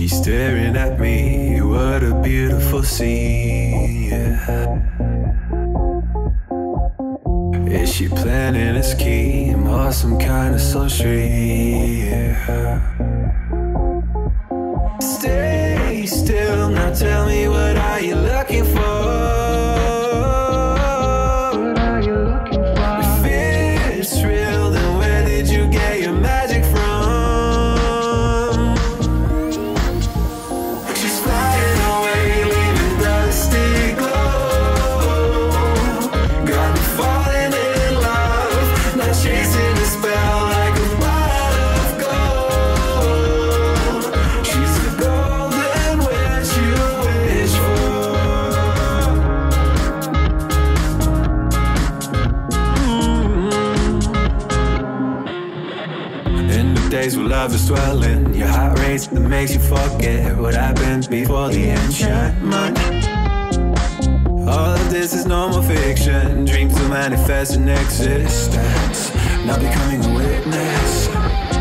She's staring at me, what a beautiful scene. Yeah. Is she planning a scheme or some kind of social? Yeah. Stay still, now tell me what days where love is swelling, your heart race that makes you forget what happened before the enchantment. All of this is normal fiction, dreams will manifest in existence. Not becoming a witness.